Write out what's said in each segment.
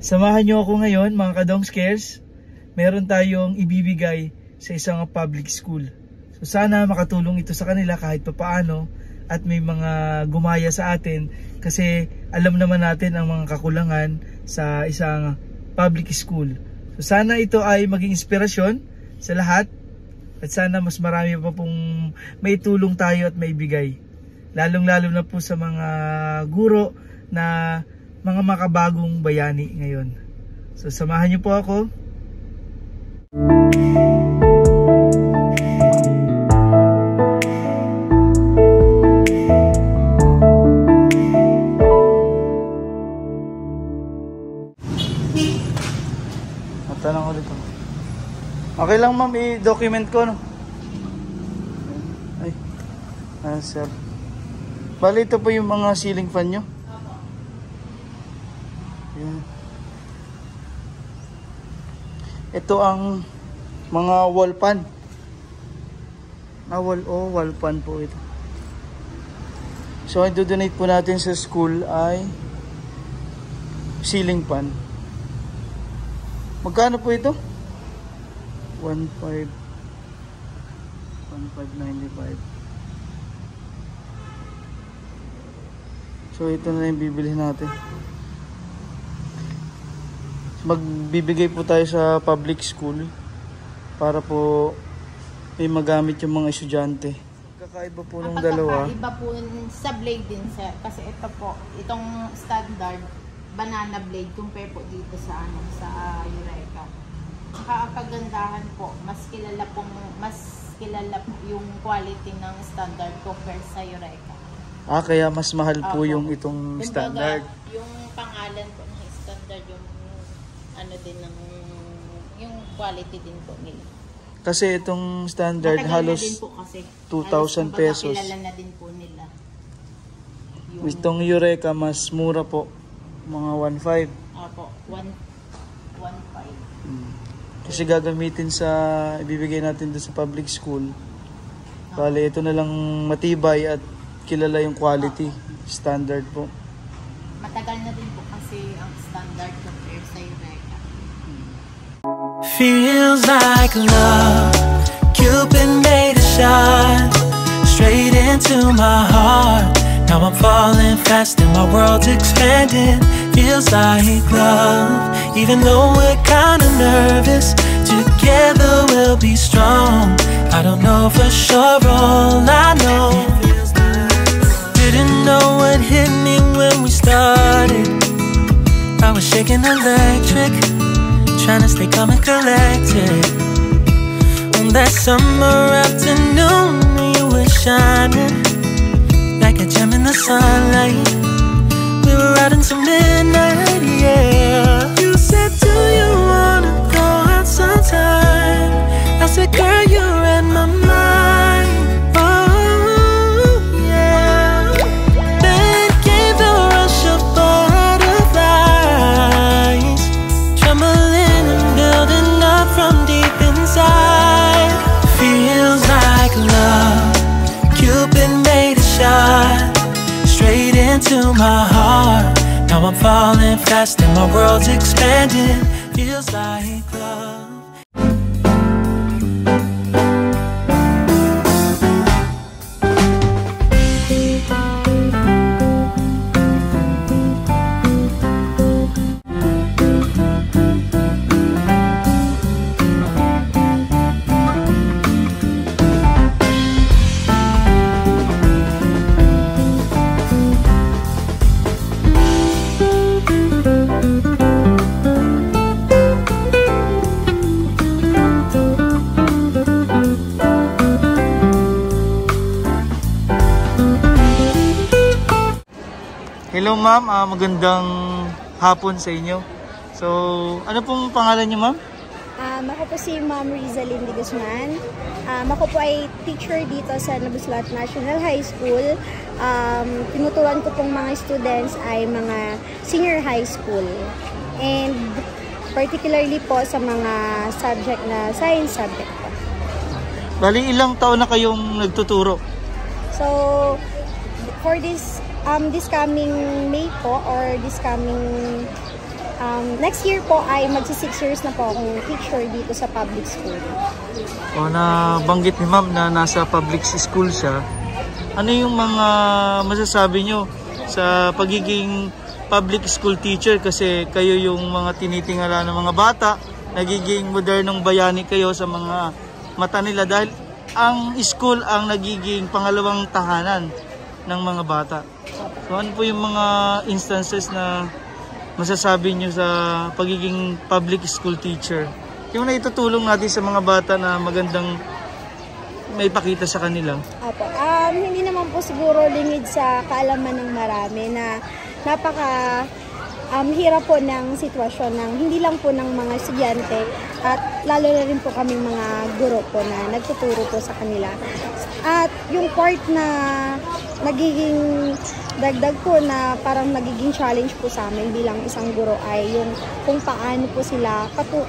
Samahan niyo ako ngayon mga kadong scares. Meron tayong ibibigay sa isang public school. So sana makatulong ito sa kanila kahit papaano at may mga gumaya sa atin kasi alam naman natin ang mga kakulangan sa isang public school. So sana ito ay maging inspirasyon sa lahat at sana mas marami pa pong may tulong tayo at may bigay. Lalong-lalo na po sa mga guro na mga makabagong bayani ngayon. So samahan niyo po ako. Matanong ulit ako. Okay lang ma'am, i-document ko no. Ay. Ah, sir. Bali ito po yung mga ceiling fan nyo. Ito ang mga wall pan. Ah, wall, oh, wall pan po ito. So, ang donate po natin sa school ay ceiling pan. Magkano po ito? 1.5 1.595 So, ito na yung bibili natin. Magbibigay po tayo sa public school para po may magamit yung mga estudyante. Kakaiba po ng dalawa. pagkakaiba po sa blade din sir. Kasi ito po, itong standard banana blade compare po dito sa ano sa uh, Eureka. Saka ang kagandahan po, mas kilala po mas kilala po yung quality ng standard compare sa Eureka. Ah, kaya mas mahal po Opo. yung itong standard. yung pangalan po ng standard yung ano din ng yung quality din po nila. Kasi itong standard Matagal halos na din po kasi. 2,000 Halos, kumbaga, pesos. Kilala na din po nila. Yung, itong Eureka mas mura po. Mga 1.5. Apo, 1 1.5. Mm. Kasi gagamitin sa ibibigay natin doon sa public school. Bale, ito na lang matibay at kilala yung quality. Standard po. Feels like love. Cupid made a shot straight into my heart. Now I'm falling fast and my world's expanding. Feels like love, even though we're kinda nervous. Together we'll be strong. I don't know for sure, all I know. Didn't know what hit me when we started. I was shaking electric, trying to stay calm and collected. On that summer afternoon, you were shining like a gem in the sunlight. We were out until midnight, yeah. You said, Do you wanna go out sometime? I said, Girl, you read fast and my world's expanding. Feels Hello ma'am, Ah, magandang hapon sa inyo. So, ano pong pangalan niyo ma'am? Um, ako po si Ma'am Rizalyn de Guzman. Um, ako po ay teacher dito sa Nabuslat National High School. Um, tinuturuan ko pong mga students ay mga senior high school. And particularly po sa mga subject na science subject po. Bali, ilang taon na kayong nagtuturo? So, for this um this coming May po or this coming Um, next year po ay magsi 6 years na po akong teacher dito sa public school. O na banggit ni ma'am na nasa public school siya. Ano yung mga masasabi nyo sa pagiging public school teacher kasi kayo yung mga tinitingala ng mga bata, nagiging modernong bayani kayo sa mga mata nila dahil ang school ang nagiging pangalawang tahanan ng mga bata. So ano po yung mga instances na masasabi nyo sa pagiging public school teacher? Yung naitutulong natin sa mga bata na magandang may pakita sa kanila. Apo. Um, hindi naman po siguro lingid sa kaalaman ng marami na napaka um, hirap po ng sitwasyon ng hindi lang po ng mga estudyante at lalo na rin po kaming mga guro po na nagtuturo po sa kanila. At yung part na nagiging dagdag po na parang nagiging challenge po sa amin bilang isang guro ay yung kung paano po sila patu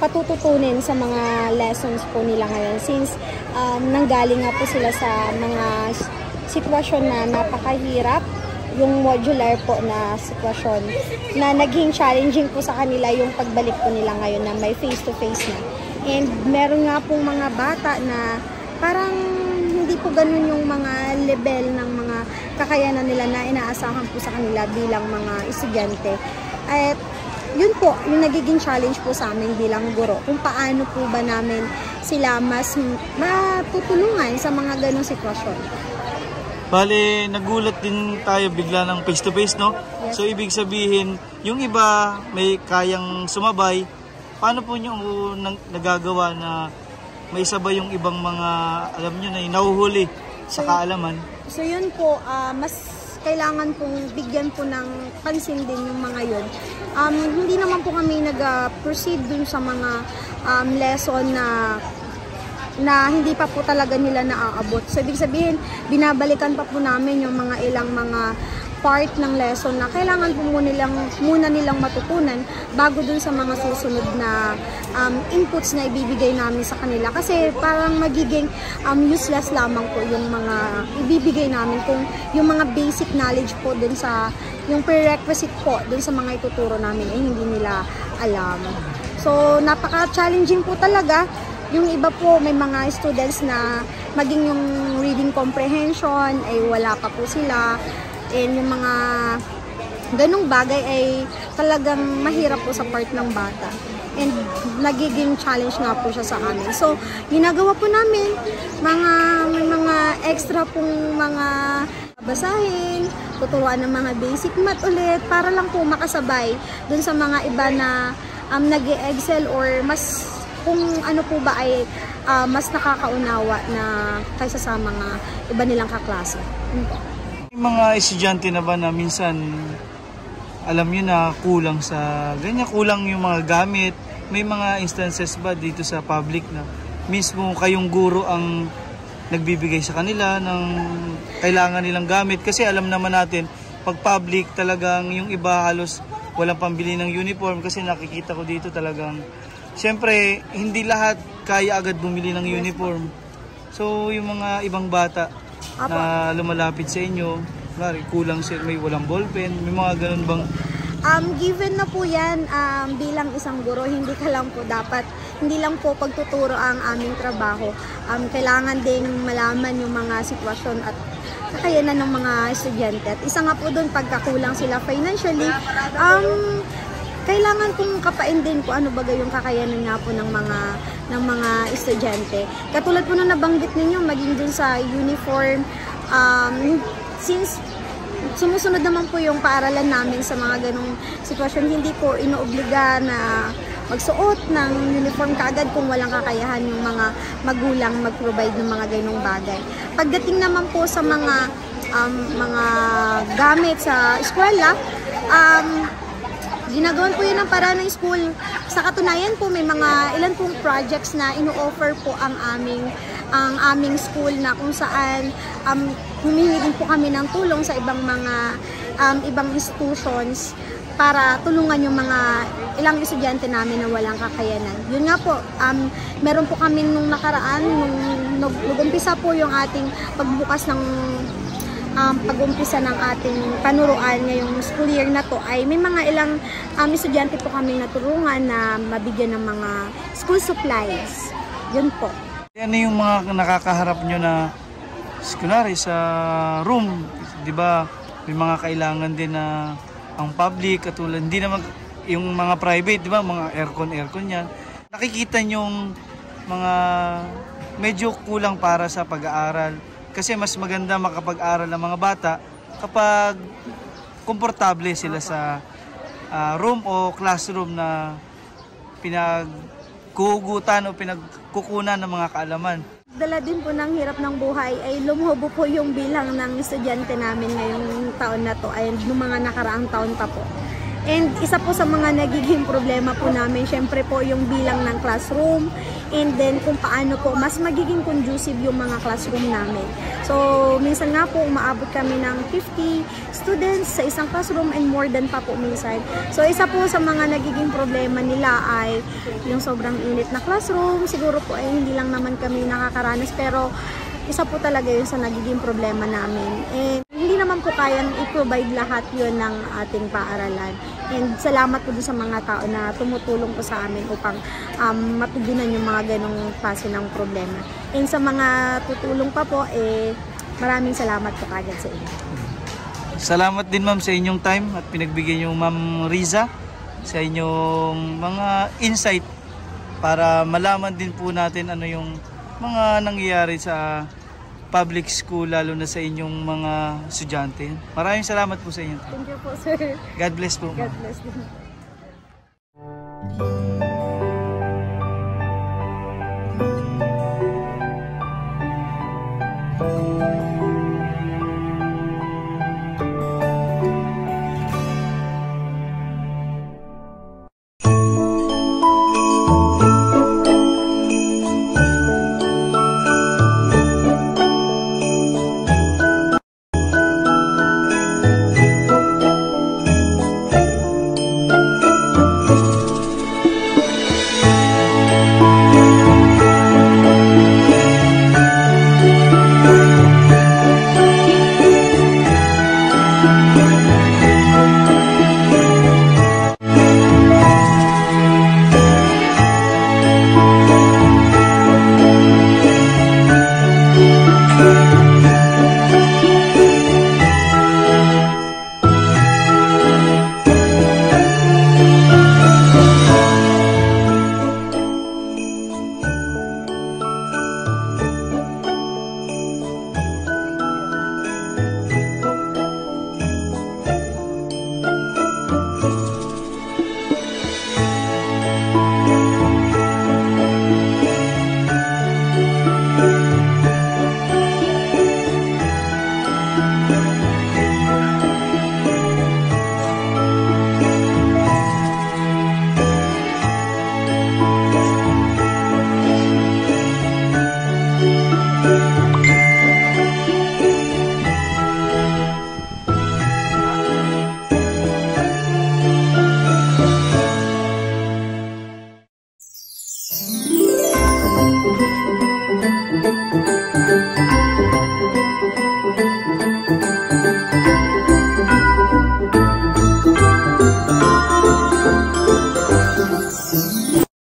patututunin sa mga lessons po nila ngayon since um, nanggaling nga po sila sa mga sitwasyon na napakahirap yung modular po na sitwasyon na naging challenging po sa kanila yung pagbalik po nila ngayon na may face-to-face na. And meron nga pong mga bata na parang hindi po ganun yung mga level ng mga kakayanan nila na inaasahan po sa kanila bilang mga estudyante. At yun po, yung nagiging challenge po sa amin bilang guro, kung paano po ba namin sila mas matutulungan sa mga ganong sitwasyon. Bale, nagulat din tayo bigla ng face to face, no? Yes. So, ibig sabihin, yung iba may kayang sumabay, paano po nyo nang, nagagawa na may sabay yung ibang mga, alam nyo na, nahuhuli sa kaalaman? So yun po, ah, mas kailangan pong bigyan po ng pansin din yung mga yun. Um, hindi naman po kami nag-proceed dun sa mga um, lesson na na hindi pa po talaga nila naaabot. So, ibig sabihin, binabalikan pa po namin yung mga ilang mga part ng lesson na kailangan po muna nilang, muna nilang matutunan bago dun sa mga susunod na um, inputs na ibibigay namin sa kanila. Kasi parang magiging um, useless lamang po yung mga ibibigay namin kung yung mga basic knowledge po dun sa yung prerequisite po dun sa mga ituturo namin ay hindi nila alam. So, napaka-challenging po talaga. Yung iba po, may mga students na maging yung reading comprehension ay wala pa po sila. And yung mga ganong bagay ay talagang mahirap po sa part ng bata. And nagiging challenge nga po siya sa amin. So, ginagawa po namin mga may mga extra pong mga basahin, tuturuan ng mga basic math ulit para lang po makasabay dun sa mga iba na um, nag excel or mas kung ano po ba ay ah, mas nakakaunawa na kaysa sa mga iba nilang kaklase. Yun po. May mga estudyante na ba na minsan alam nyo na kulang sa ganyan, kulang yung mga gamit. May mga instances ba dito sa public na mismo kayong guro ang nagbibigay sa kanila ng kailangan nilang gamit kasi alam naman natin pag public talagang yung iba halos walang pambili ng uniform kasi nakikita ko dito talagang syempre hindi lahat kaya agad bumili ng uniform so yung mga ibang bata na lumalapit sa inyo Mari, kulang sila, may walang ballpen, may mga ganun bang Um, given na po yan um, bilang isang guro, hindi ka lang po dapat, hindi lang po pagtuturo ang aming trabaho. Um, kailangan ding malaman yung mga sitwasyon at kakayanan ng mga estudyante. At isa nga po doon, pagkakulang sila financially, um, kailangan pong kapain din kung ano ba yung kakayanan nga po ng mga ng mga estudyante. Katulad po nung nabanggit ninyo, maging dun sa uniform, um, since sumusunod naman po yung paaralan namin sa mga ganong sitwasyon. Hindi po inoobliga na magsuot ng uniform kaagad kung walang kakayahan yung mga magulang mag-provide ng mga ganong bagay. Pagdating naman po sa mga um, mga gamit sa eskwela, um, ginagawan po yun ng paraan ng school. Sa katunayan po, may mga ilan pong projects na ino-offer po ang aming ang aming school na kung saan um, humingi po kami ng tulong sa ibang mga um, ibang institutions para tulungan yung mga ilang estudyante namin na walang kakayanan. Yun nga po, um, meron po kami nung nakaraan, nung nag- nag-umpisa po yung ating pagbukas ng um, pag-umpisa ng ating panuruan ngayong school year na to ay may mga ilang um, estudyante po kami natulungan na mabigyan ng mga school supplies. Yun po. Ano yung mga nakakaharap nyo na kunwari sa room, 'di ba? May mga kailangan din na ang public katulad hindi naman yung mga private, 'di ba? Mga aircon aircon 'yan. Nakikita yung mga medyo kulang para sa pag-aaral kasi mas maganda makapag-aral ang mga bata kapag komportable sila sa ah, room o classroom na pinagkugutan o pinagkukunan ng mga kaalaman. Dala din po ng hirap ng buhay ay lumuhubo po yung bilang ng estudyante namin ngayong taon na to ay noong mga nakaraang taon pa po. And isa po sa mga nagiging problema po namin, syempre po yung bilang ng classroom and then kung paano po mas magiging conducive yung mga classroom namin. So, minsan nga po umaabot kami ng 50 students sa isang classroom and more than pa po minsan. So, isa po sa mga nagiging problema nila ay yung sobrang init na classroom. Siguro po ay hindi lang naman kami nakakaranas pero isa po talaga yun sa nagiging problema namin. And hindi naman po kayang i-provide lahat yun ng ating paaralan. And salamat po sa mga tao na tumutulong po sa amin upang um, matugunan yung mga ganong klase ng problema. And sa mga tutulong pa po, eh, maraming salamat po kagad sa inyo. Salamat din ma'am sa inyong time at pinagbigyan niyo ma'am Riza sa inyong mga insight para malaman din po natin ano yung mga nangyayari sa public school lalo na sa inyong mga estudyante. Maraming salamat po sa inyo. Thank you po, sir. God bless po. God bless you.